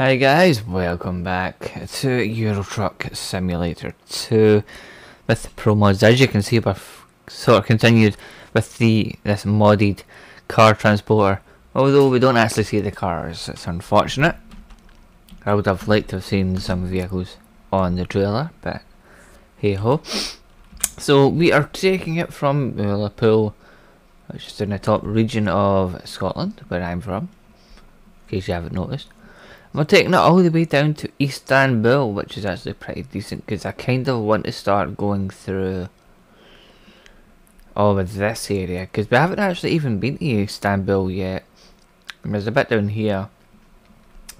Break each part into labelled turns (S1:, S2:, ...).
S1: Hi guys, welcome back to Euro Truck Simulator 2 with the Promods. As you can see, we've sort of continued with the this modded car transporter. Although we don't actually see the cars, it's unfortunate. I would have liked to have seen some vehicles on the trailer, but hey ho. So we are taking it from Ullapool, which is in the top region of Scotland, where I'm from, in case you haven't noticed. We're taking it all the way down to Istanbul, which is actually pretty decent because I kind of want to start going through all of this area because we haven't actually even been to Istanbul yet. And there's a bit down here.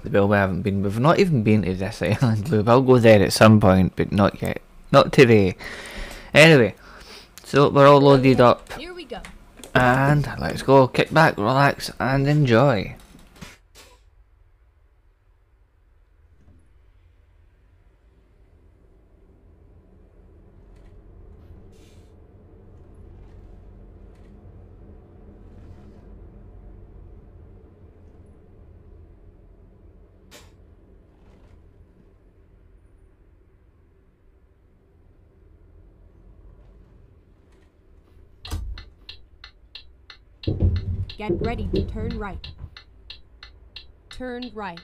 S1: The bill we haven't been. We've not even been to this island. We will go there at some point, but not yet. Not today. Anyway, so we're all loaded up.
S2: Here we go.
S1: And let's go. Kick back, relax, and enjoy.
S2: Get ready to turn right. Turn right.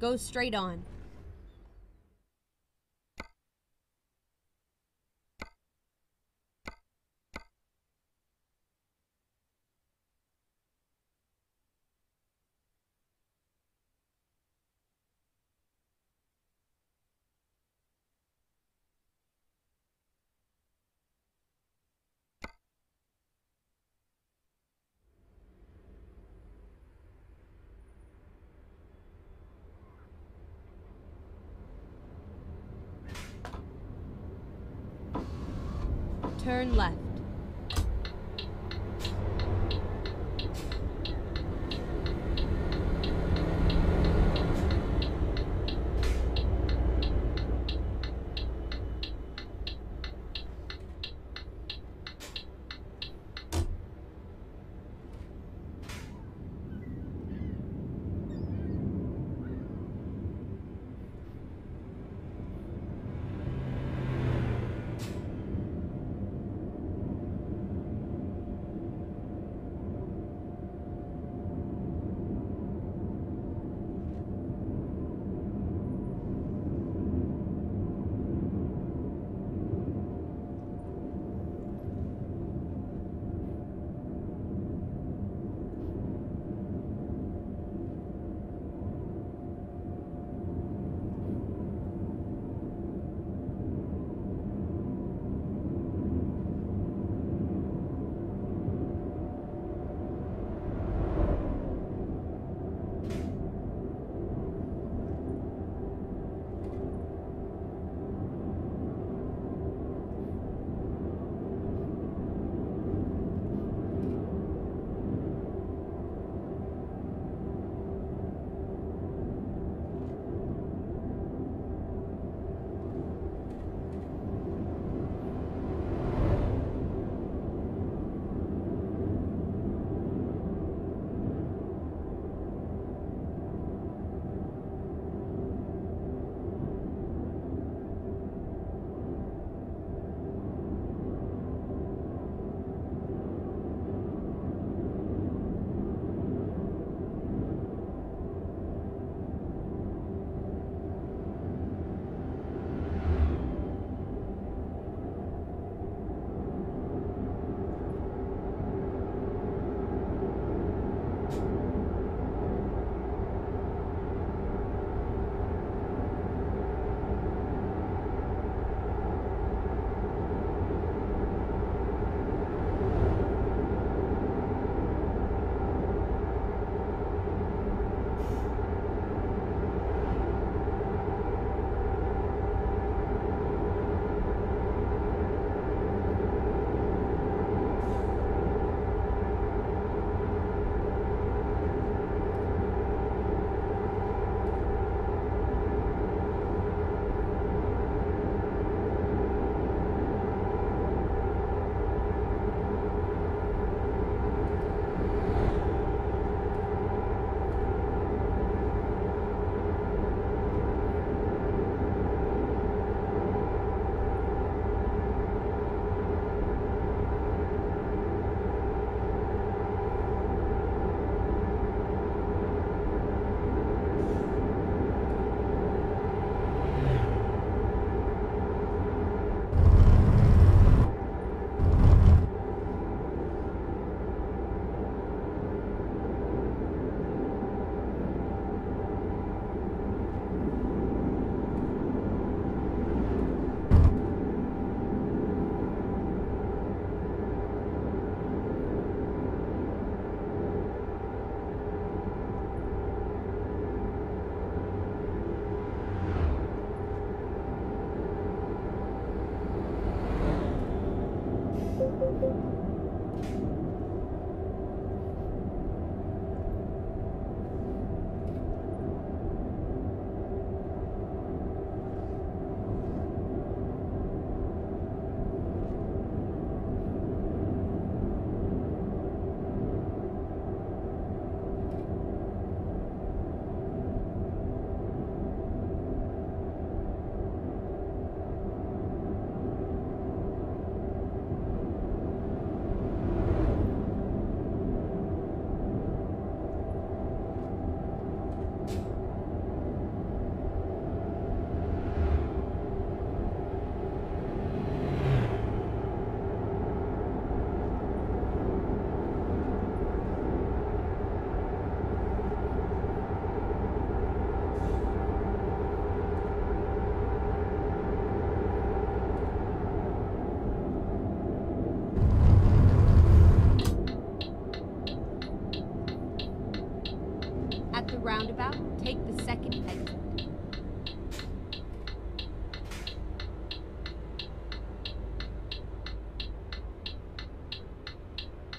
S2: Go straight on. Turn left.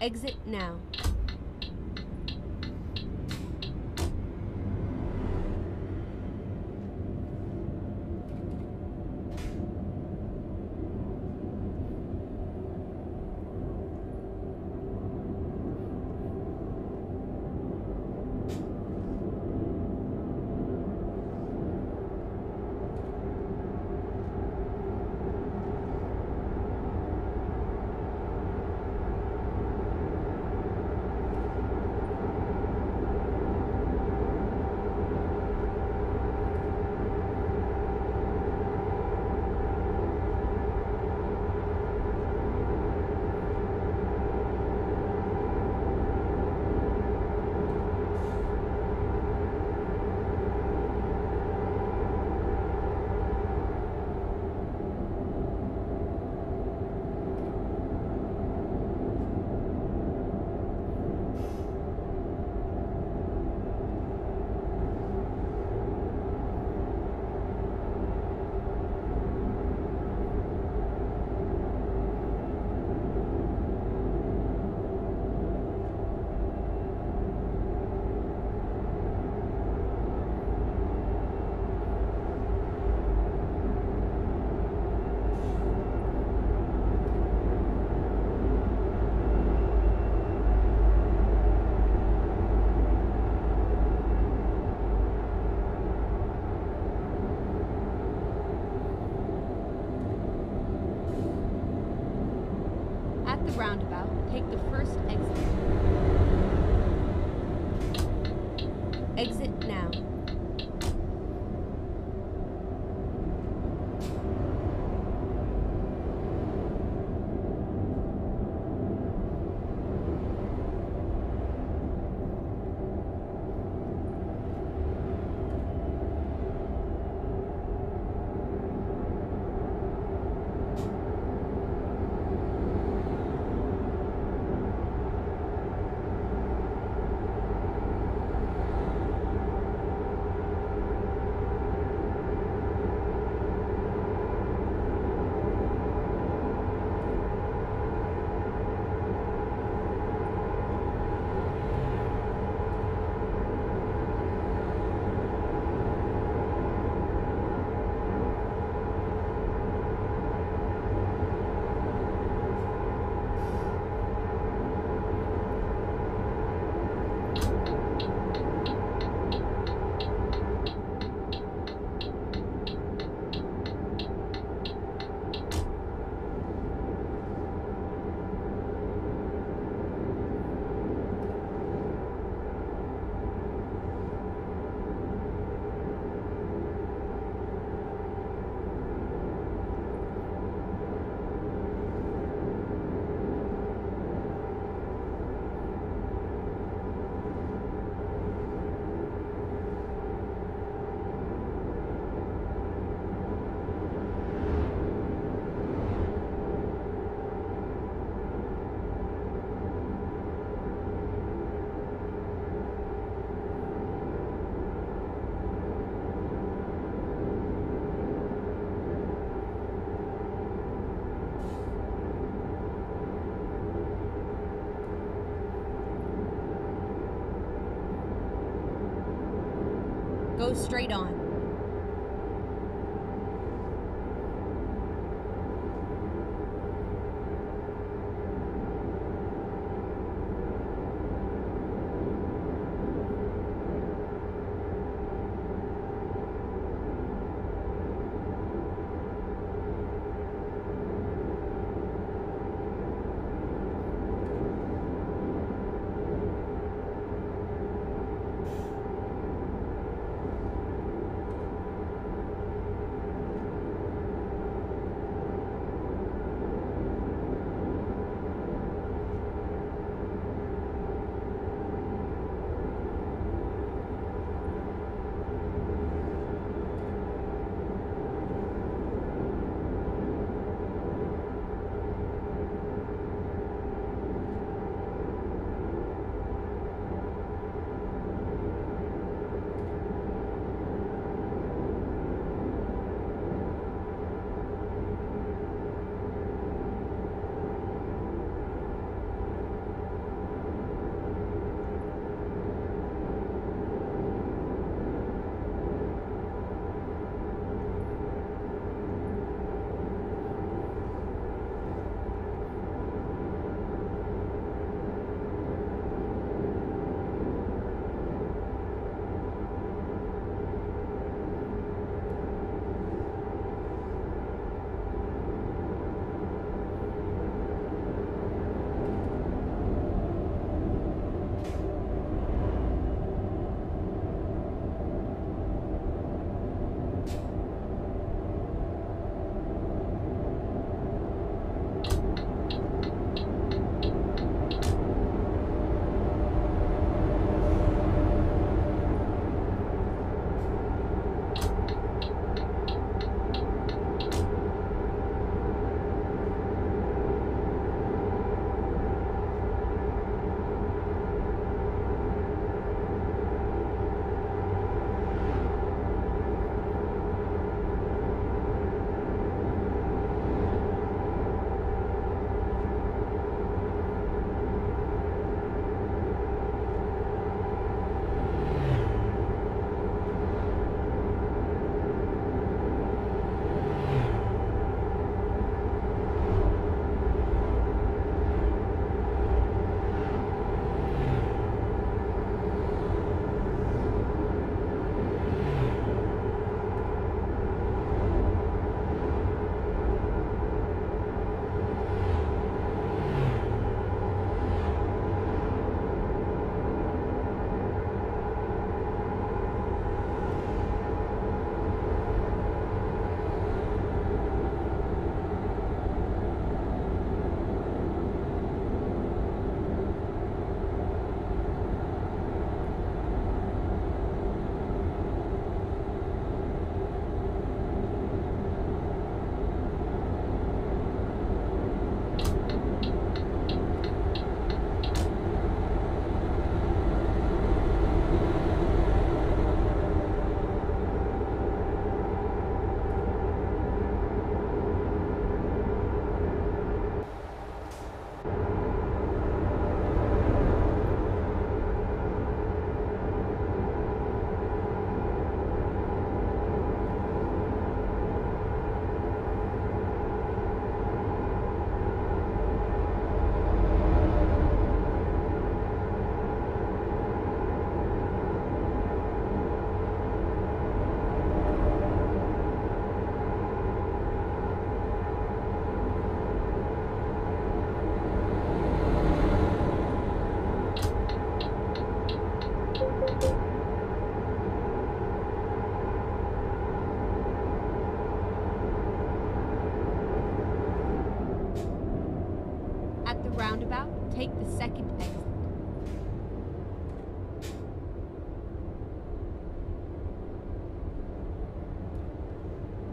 S2: Exit now. Straight on.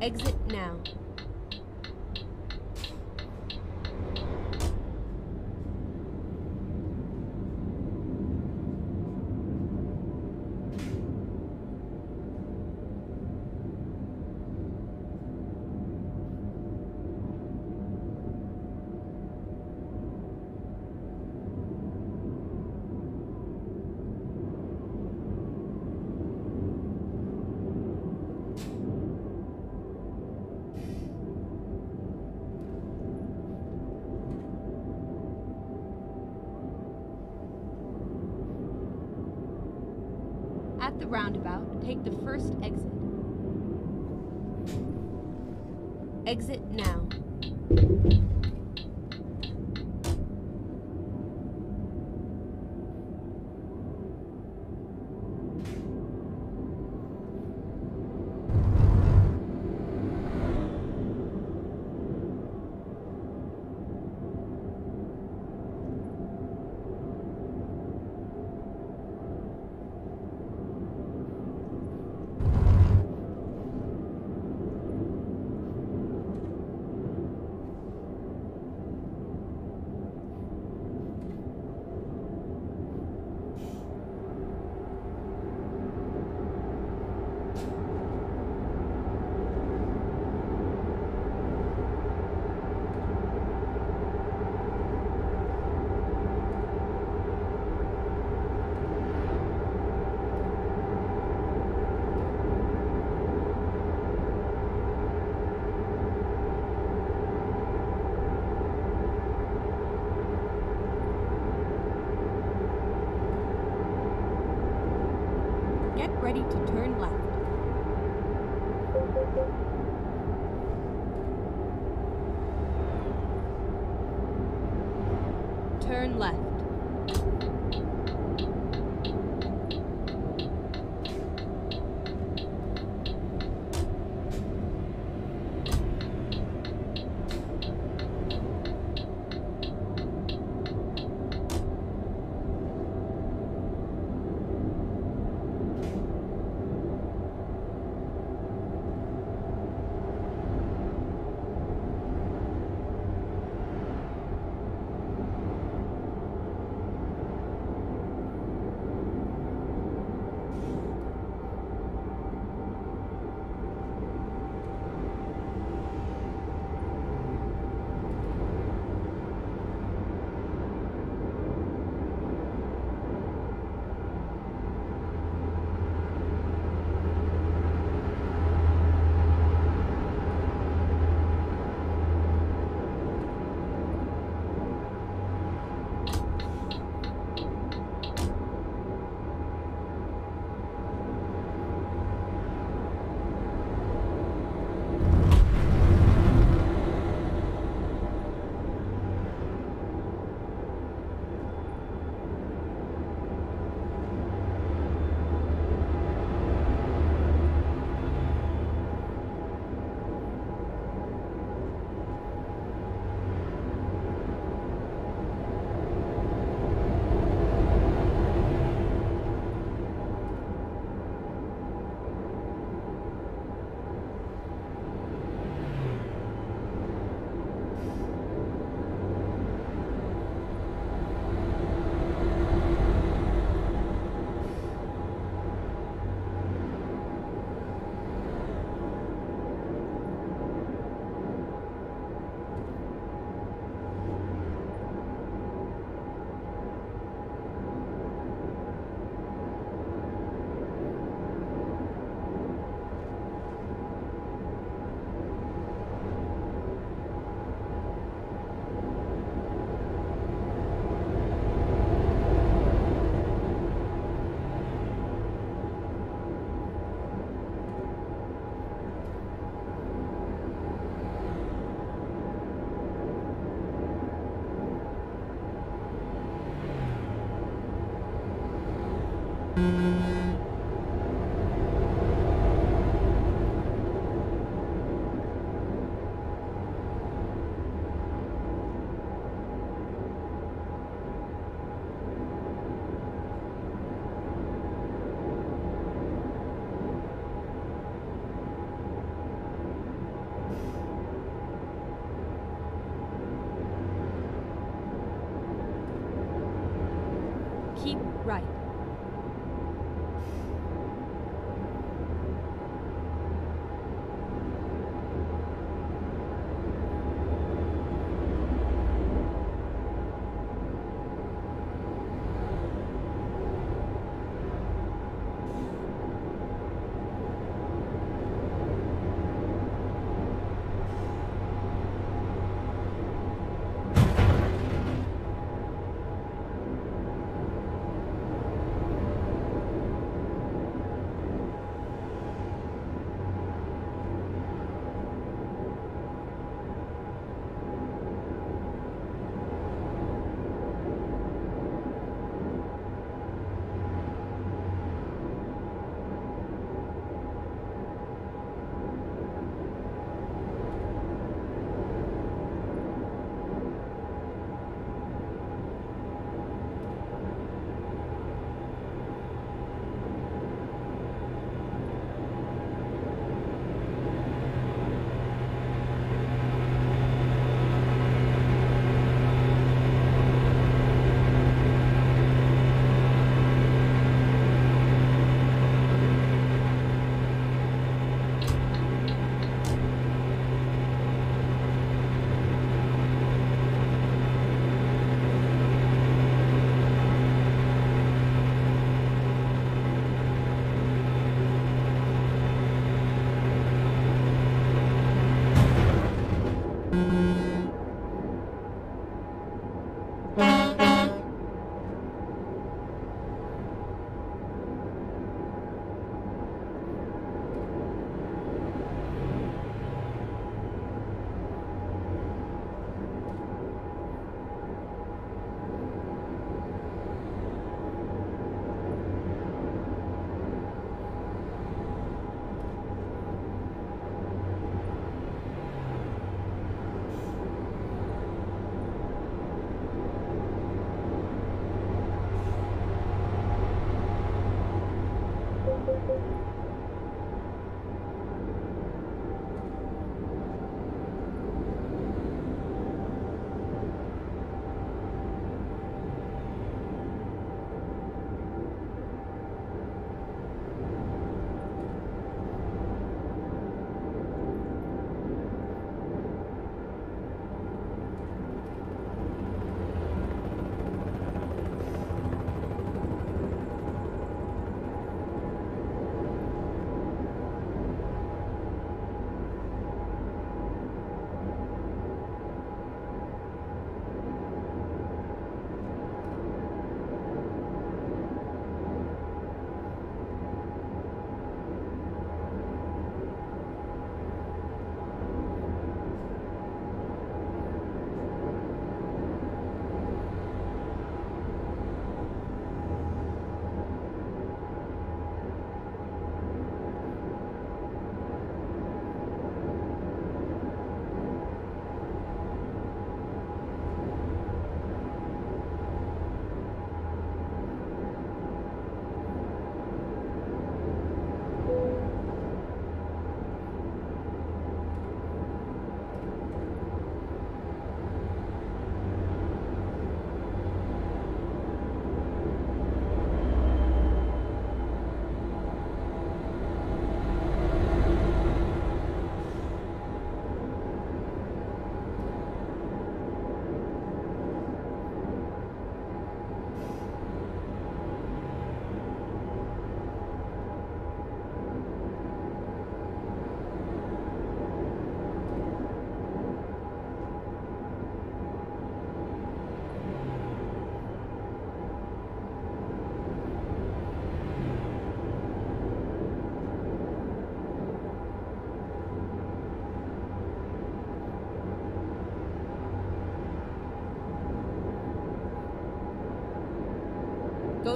S2: Exit now. At the roundabout, take the first exit. Exit now. Get ready to turn left. Turn left.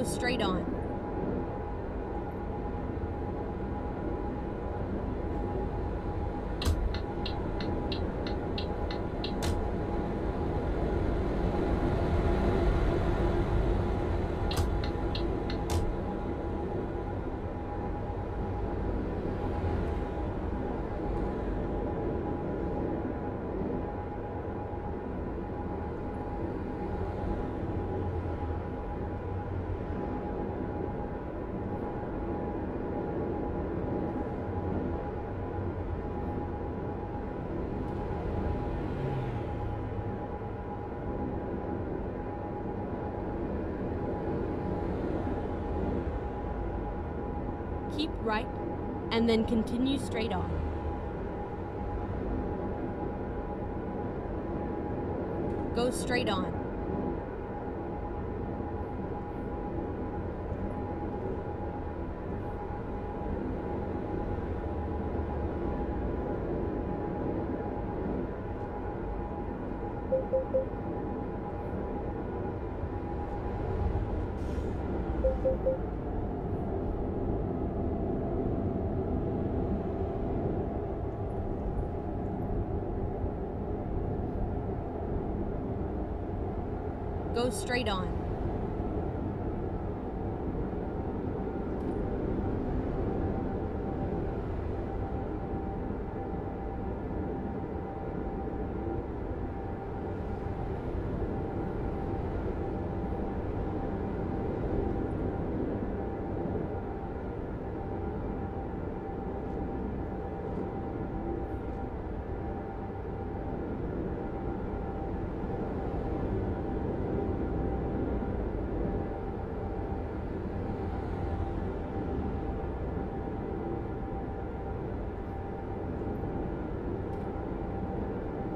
S2: Straight on. And then continue straight on. Go straight on.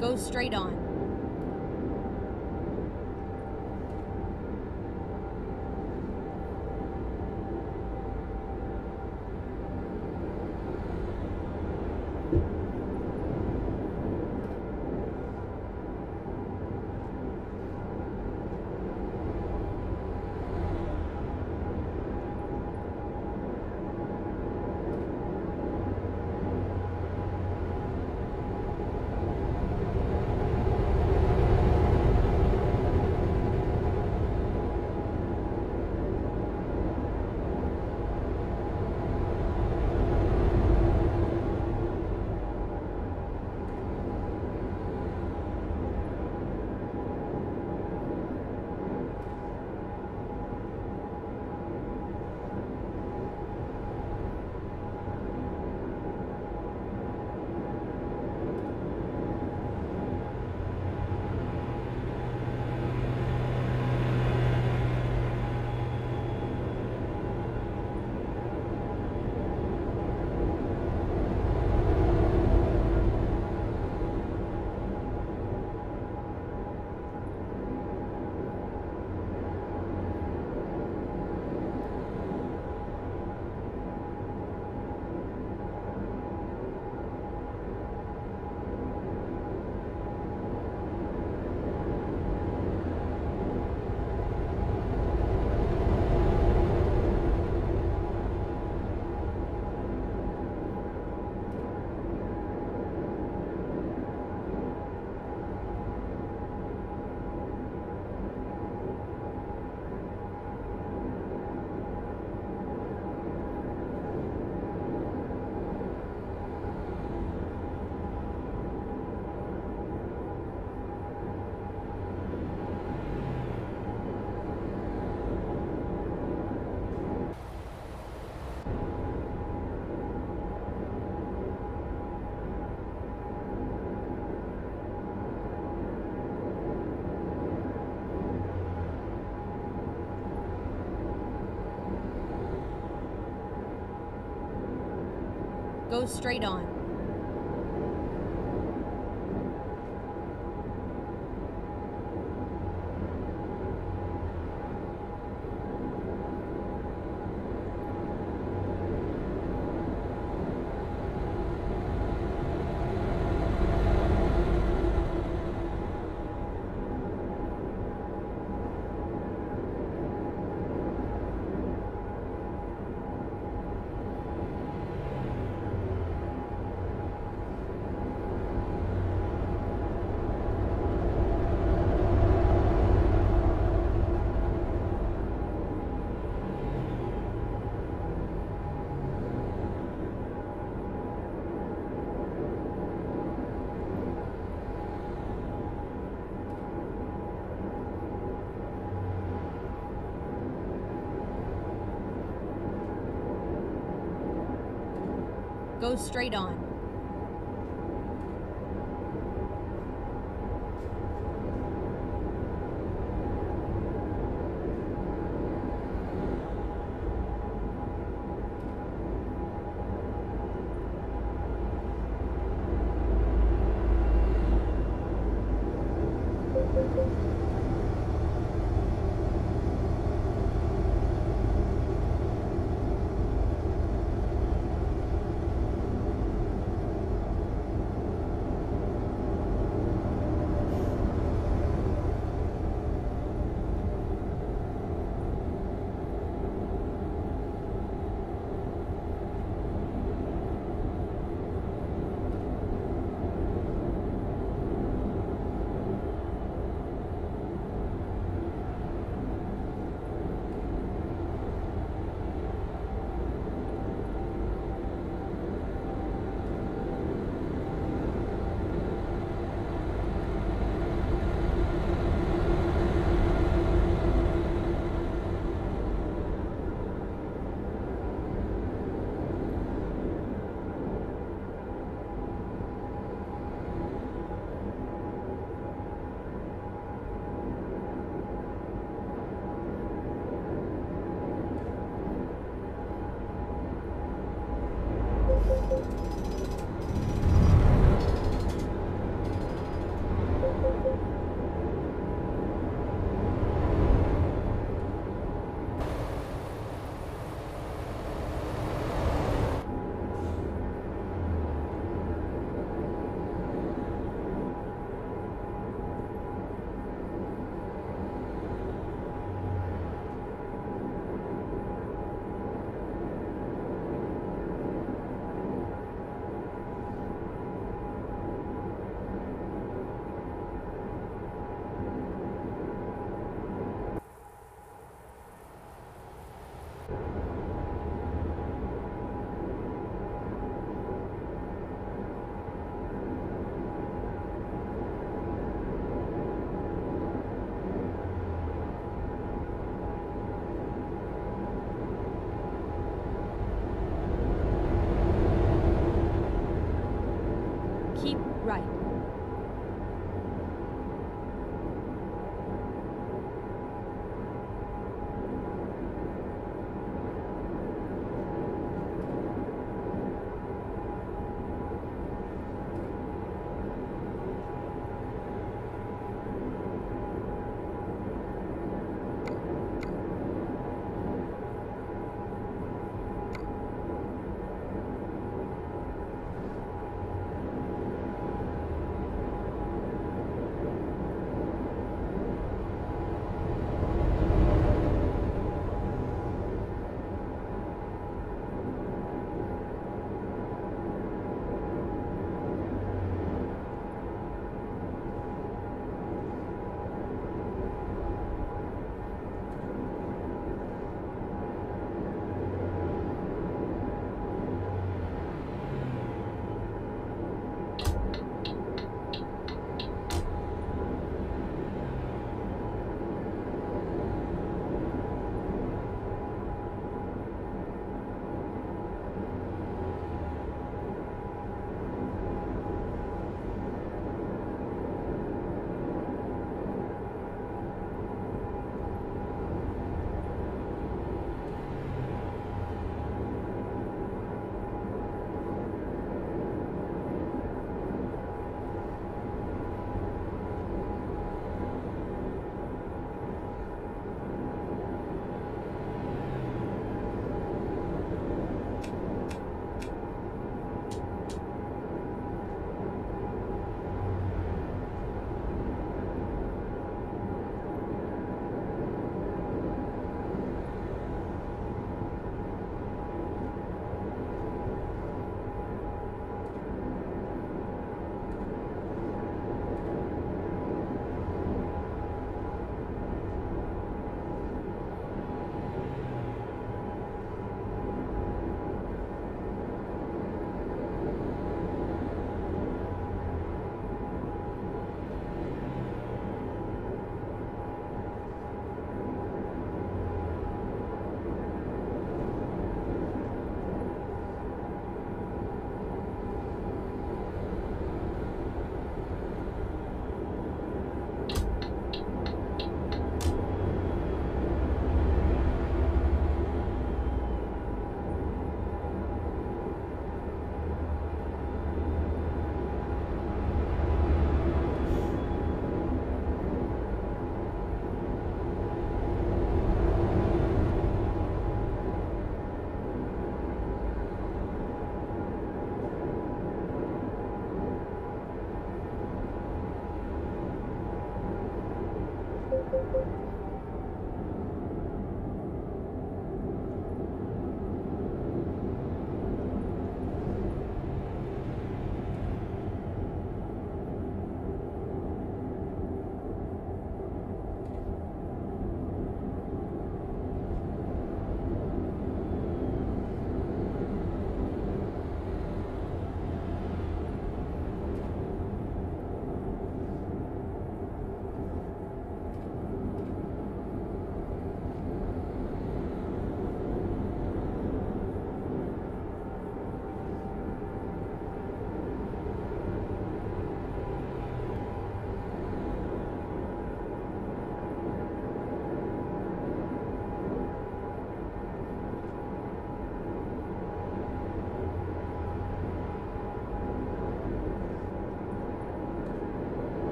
S2: Go straight on. Straight on. Straight on.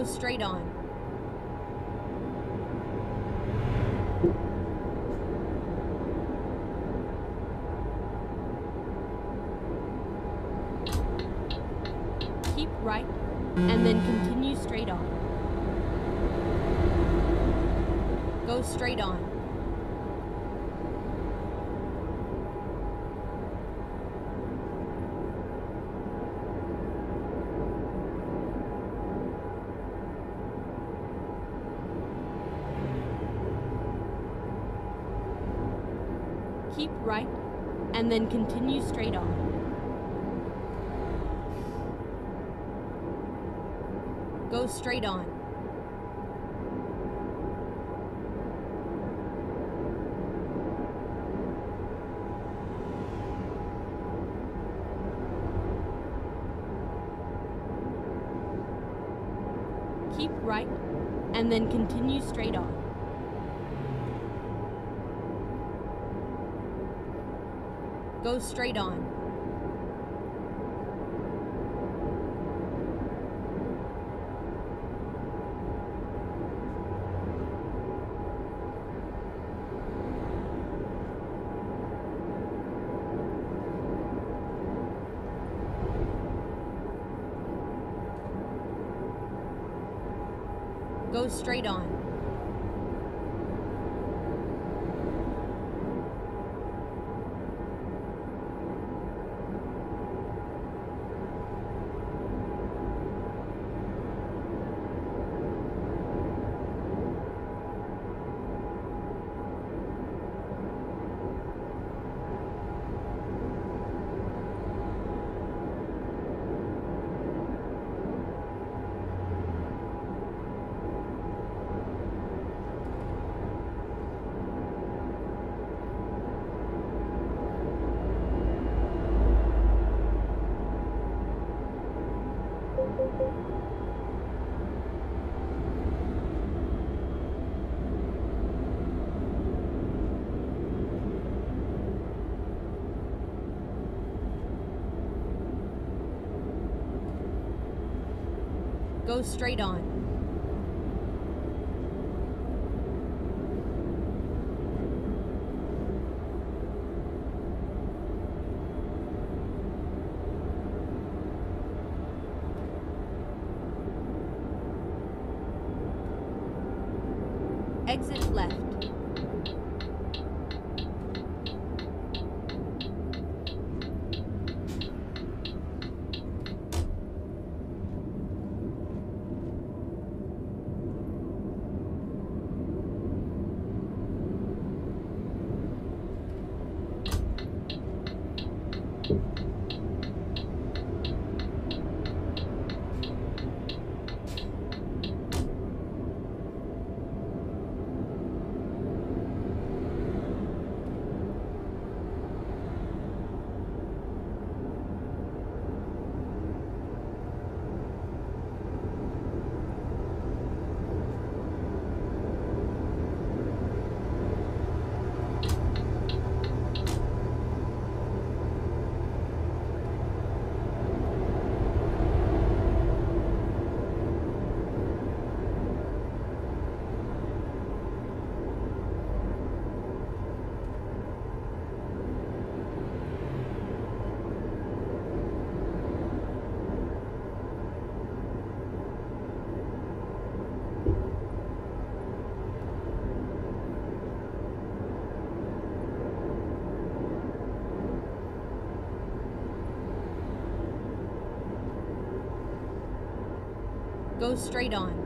S2: Go straight on. Keep right and then continue straight on. Go straight on. And then continue straight on. Go straight on. Keep right and then continue straight on. Go straight on. Go straight on. Straight on. Go straight on.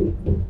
S2: Rerouting.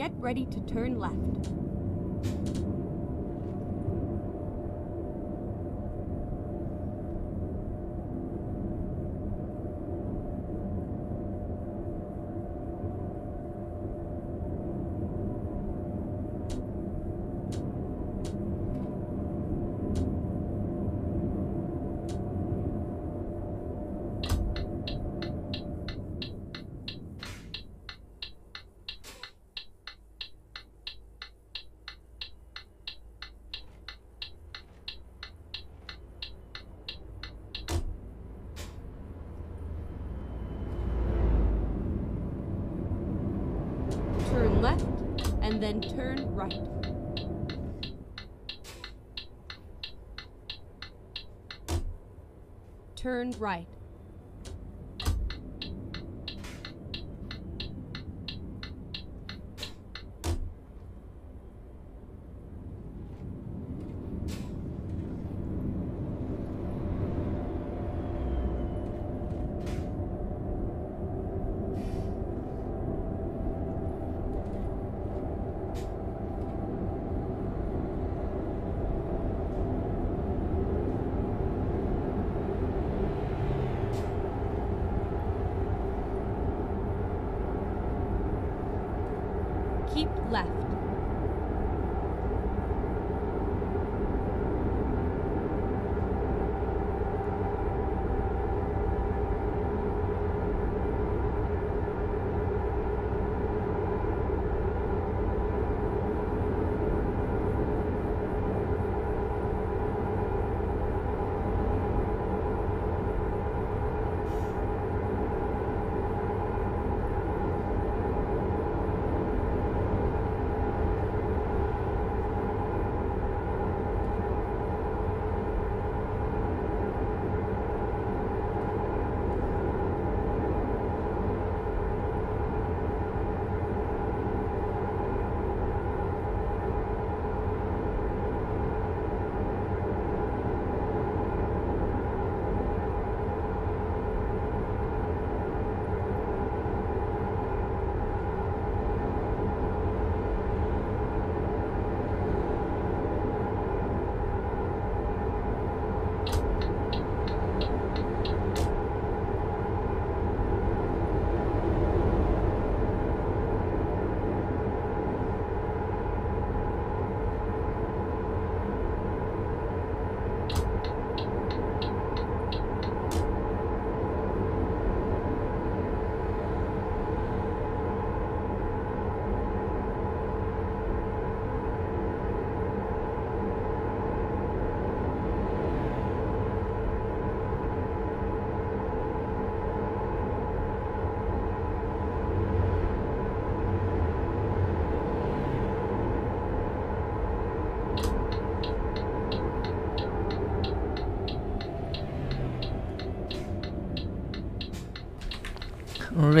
S2: Get ready to turn left. Right.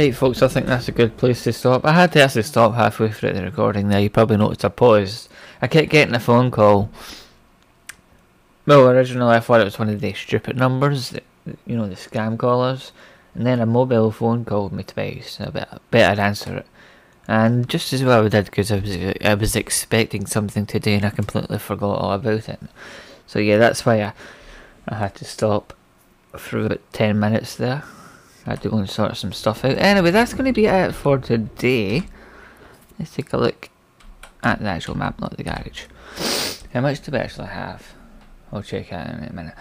S2: Right,
S1: folks, I think that's a good place to stop. I had to actually stop halfway through the recording there. You probably noticed I paused. I kept getting a phone call. Well, originally I thought it was one of the stupid numbers, you know, the scam callers. And then a mobile phone called me twice. I bet, bet I'd answer it. And just as well I did because I was, I was expecting something today and I completely forgot all about it. So yeah, that's why I, I had to stop for about 10 minutes there. I had to go sort some stuff out. Anyway, that's going to be it for today. Let's take a look at the actual map, not the garage. How much do we actually have? I'll check out in a minute.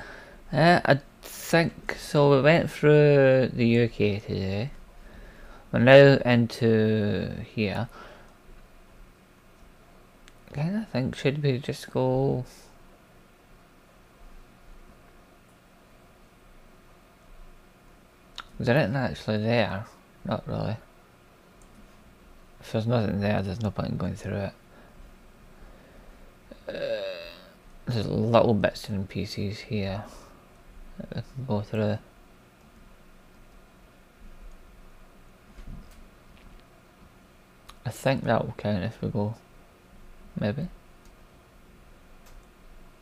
S1: Uh, I think, so we went through the UK today. We're now into here. Kind of think, should we just go... Is there anything actually there? Not really. If there's nothing there, there's no point in going through it. Uh, there's little bits and pieces here that we can go through. I think that will count if we go, maybe.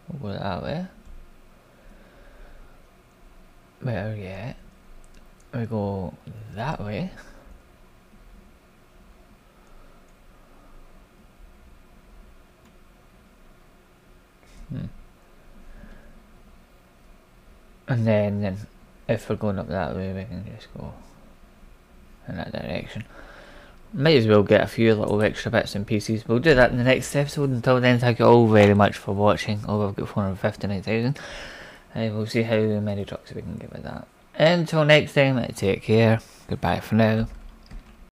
S1: We'll go that way. Better yet we go that way. Hmm. And then, then, if we're going up that way, we can just go in that direction. Might as well get a few little extra bits and pieces. We'll do that in the next episode. Until then, thank you all very much for watching. Oh, I've got 459,000. And we'll see how many trucks we can get with that. Until next time, take care. Goodbye for now.